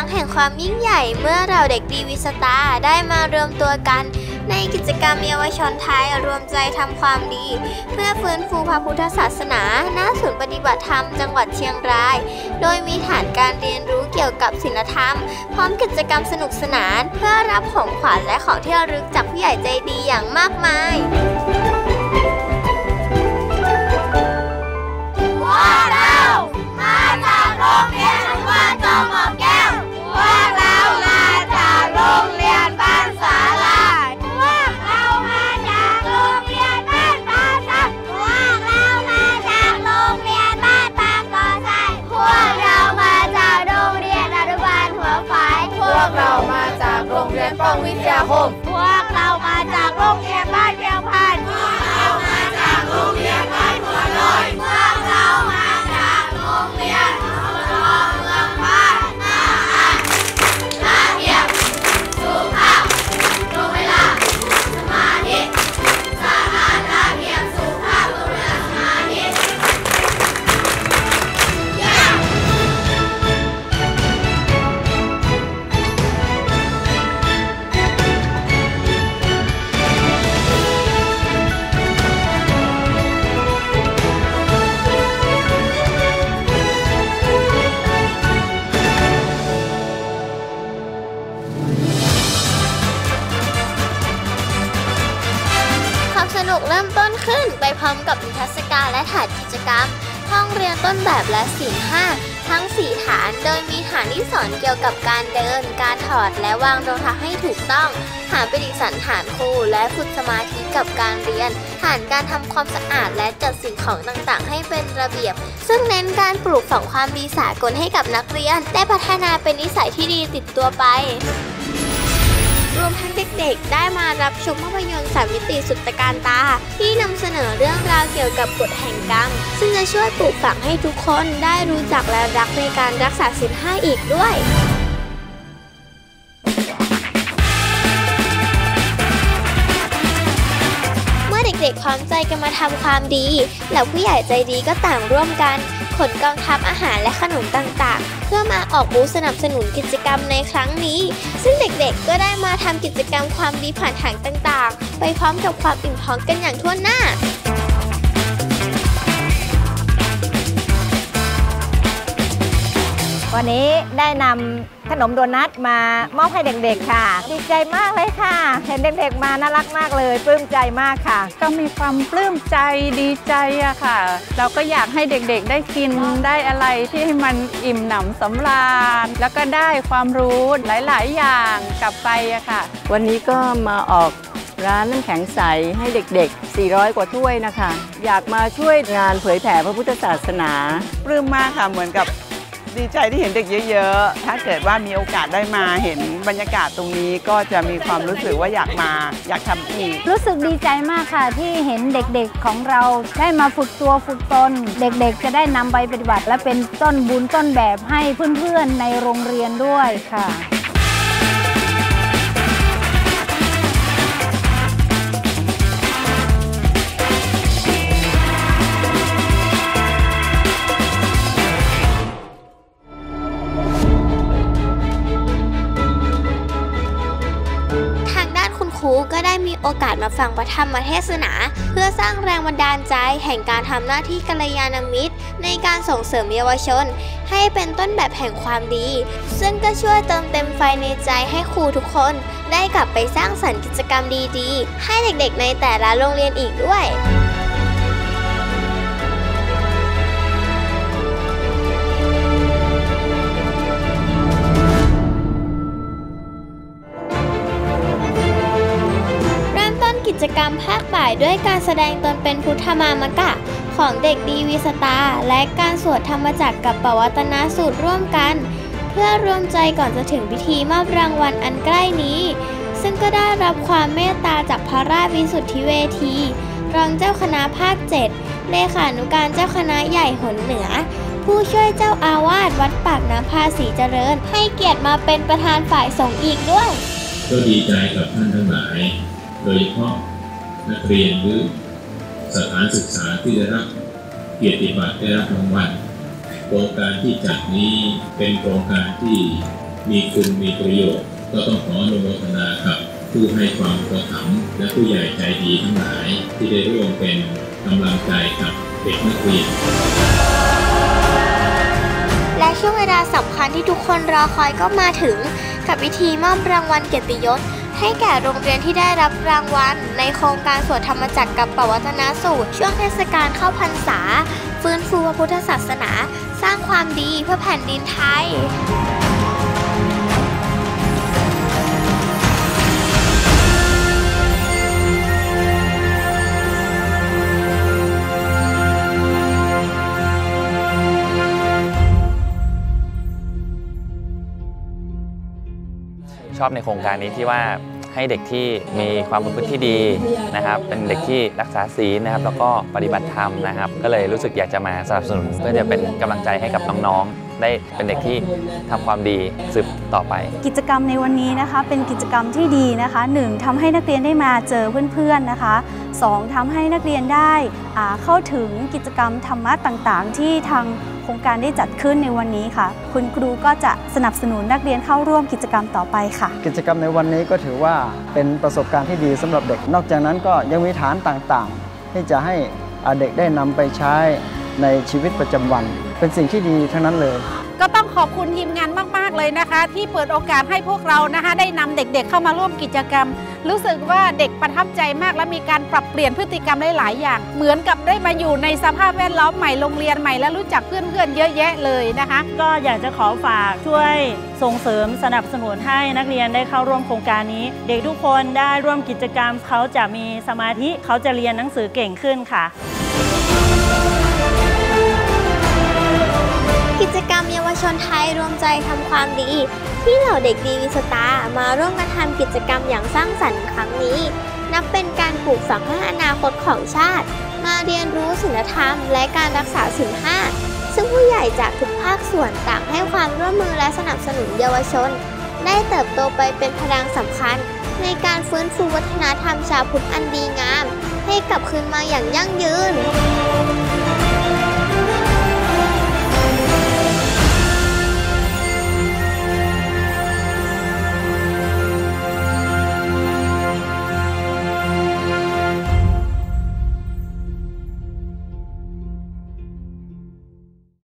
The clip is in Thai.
รั้งแห่งความยิ่งใหญ่เมื่อเราเด็กดีวิสตาได้มารวมตัวกัน ในกิจกรรมเยาวชนไทยรวมใจทำความดี เพื่อฟื้นฟูพระพุทธศาสนาณศูนย์ปฏิบัติธรรมจังหวัดเชียงราย โดยมีฐานการเรียนรู้เกี่ยวกับศีลธรรม พร้อมกิจกรรมสนุกสนาน เพื่อรับของขวัญและของที่ระลึกจากผู้ใหญ่ใจดีอย่างมากมายพวกเรามาจากโรงเรียน โรง นุกเริ่มต้นขึ้นไปพร้อมกับนิทรรศการและฐานกิจกรรม ห้องเรียนต้นแบบและศีห้าทั้ง 4 ฐาน โดยมีฐานที่สอนเกี่ยวกับการเดิน การถอดและวางรองเท้าให้ถูกต้อง ฐานปฏิสันฐานครูและฝึกสมาธิกับการเรียน ฐานการทำความสะอาดและจัดสิ่งของต่างๆ ให้เป็นระเบียบ ซึ่งเน้นการปลูกฝังความดีสากลให้กับนักเรียน ได้พัฒนาเป็นนิสัยที่ดีติดตัวไป รวมทั้งเด็กๆ ได้มารับชมภาพยนตร์สามมิติสุดตะการตา ที่นำเสนอเรื่องราวเกี่ยวกับกฎแห่งกรรม ซึ่งจะช่วยปลูกฝังให้ทุกคนได้รู้จักและรักในการรักษาศีลห้าอีกด้วยเมื่อเด็กๆพร้อมใจกันมาทำความดีแล้วผู้ใหญ่ใจดีก็ต่างร่วมกัน ขนกองทัพอาหารและขนมต่างๆ อออกบูธสนับสนุนกิจกรรมในครั้งนี้ ซึ่งเด็กๆ ก็ได้มาทำกิจกรรมความดีผ่านทางต่างๆ ไปพร้อมกับความอิ่มท้องกันอย่างทั่วหน้า วันนี้ได้นำขนมโดนัทมามอบให้เด็กๆค่ะ ดีใจมากเลยค่ะ เห็นเด็กๆมาน่ารักมากเลยปลื้มใจมากค่ะ ก็มีความปลื้มใจดีใจอะค่ะ เราก็อยากให้เด็กๆได้กินได้อะไรที่ให้มันอิ่มหนำสำราญ แล้วก็ได้ความรู้หลายๆ อย่างกลับไปอะค่ะ วันนี้ก็มาออกร้านน้ำแข็งใสให้เด็กๆ 400 กว่าถ้วยนะคะ อยากมาช่วยงานเผยแผ่พระพุทธศาสนา ปลื้มมากค่ะเหมือนกับ ดีใจที่เห็นเด็กเยอะ ๆ ถ้าเกิดว่ามีโอกาสได้มาเห็นบรรยากาศตรงนี้ก็จะมีความรู้สึกว่าอยากมาอยากทำอีก รู้สึกดีใจมากค่ะที่เห็นเด็กๆของเราได้มาฝึกตัวฝึกตน เด็กๆ จะได้นำไปปฏิบัติ และเป็นต้นบุญต้นแบบให้เพื่อนๆในโรงเรียนด้วยค่ะ คุณครูก็ได้มีโอกาสมาฟังพระธรรมเทศนา เพื่อสร้างแรงบันดาลใจแห่งการทำหน้าที่กัลยาณมิตร ในการส่งเสริมเยาวชน ให้เป็นต้นแบบแห่งความดี ซึ่งก็ช่วยเติมเต็มไฟในใจให้ครูทุกคน ได้กลับไปสร้างสรรค์กิจกรรมดีๆ ให้เด็กๆในแต่ละโรงเรียนอีกด้วย รรมภาคบ่ายด้วยการแสดงตนเป็นพุทธมามกะ ของเด็กดีวีสตาและการสวดธรรมจักรกับปวัตนสูตรร่วมกัน เพื่อรวมใจก่อนจะถึงพิธีมอบรางวัลอันใกล้นี้ ซึ่งก็ได้รับความเมตตาจากพระราชวิสุทธิเวที รองเจ้าคณะภาค 7 เลขานุการเจ้าคณะใหญ่หนเหนือผู้ช่วยเจ้าอาวาสวัดปากน้ำพาสีเจริญ ให้เกียรติมาเป็นประธานฝ่ายสงฆ์อีกด้วย ก็ดีใจกับท่านทั้งหลาย โดยเฉพาะ นักเรียนหรือสถานศึกษาที่ได้รับเกียรติบัตรได้รับรางวัลโครงการที่จัดนี้เป็นโครงการที่มีคุณมีประโยชน์ ก็ต้องขออนุโมทนากับผู้ให้ความอุประถมและผู้ใหญ่ใจดีทั้งหลายที่ได้ร่วมเป็นกำลังใจกับเด็กนักเรียน และช่วงเวลาสำคัญที่ทุกคนรอคอยก็มาถึงกับพิธีมอบรางวัลเกียรติยศ ให้แก่โรงเรียนที่ได้รับรางวัล ในโครงการสวดธรรมจักรกับปวัตนสูตร ช่วงเทศกาลเข้าพรรษา ฟื้นฟูพระพุทธศาสนา สร้างความดีเพื่อแผ่นดินไทย ชอบในโครงการนี้ที่ว่าให้เด็กที่มีความประพฤติที่ดีนะครับ เป็นเด็กที่รักษาศีลนะครับ แล้วก็ปฏิบัติธรรมนะครับ ก็เลยรู้สึกอยากจะมาสนับสนุนเพื่อจะเป็นกำลังใจให้กับน้องๆ ได้เป็นเด็กที่ทำความดีสืบต่อไป กิจกรรมในวันนี้นะคะ เป็นกิจกรรมที่ดีนะคะ 1. ทำให้นักเรียนได้มาเจอเพื่อนๆนะคะ 2. ทำให้นักเรียนได้อ่าเข้าถึงกิจกรรมธรรมะต่างๆ ที่ทาง รงการได้จัดขึ้นในวันนี้ค่ะ คุณครูก็จะสนับสนุนนักเรียนเข้าร่วมกิจกรรมต่อไปค่ะ กิจกรรมในวันนี้ก็ถือว่าเป็นประสบการณ์ที่ดีสำหรับเด็ก นอกจากนั้นก็ยังมีฐานต่างๆ ที่จะให้อ่าเด็กได้นำไปใช้ในชีวิตประจำวัน เป็นสิ่งที่ดีทั้งนั้นเลยก็ต้องขอบคุณทีมงานมาก ๆ เลยนะคะ ที่เปิดโอกาสให้พวกเรานะคะ ได้นำเด็กๆ เข้ามาร่วมกิจกรรม รู้สึกว่าเด็กประทับใจมากและมีการปรับเปลี่ยนพฤติกรรมหลายๆอย่าง เหมือนกับได้มาอยู่ในสภาพแวดล้อมใหม่โรงเรียนใหม่และรู้จักเพื่อนๆเยอะแยะเลยนะคะ ก็อยากจะขอฝากช่วยส่งเสริมสนับสนุนให้นักเรียนได้เข้าร่วมโครงการนี้ เด็กทุกคนได้ร่วมกิจกรรมเขาจะมีสมาธิเขาจะเรียนหนังสือเก่งขึ้นค่ะกิจกรรมเยาวชนไทยรวมใจทำความดี ที่เหล่าเด็กดีวิสตามาร่วมกันทำกิจกรรมอย่างสร้างสรรค์ครั้งนี้ นับเป็นการปลูกฝังให้อนาคตของชาติ มาเรียนรู้ศีลธรรม และการรักษาศีลห้าซึ่งผู้ใหญ่จากทุกภาคส่วนต่างให้ความร่วมมือและสนับสนุนเยาวชน ได้เติบโตไปเป็นพลังสำคัญ ในการฟื้นฟูวัฒนธรรมชาวพุทธอันดีงาม ให้กลับคืนมาอย่างยั่งยืน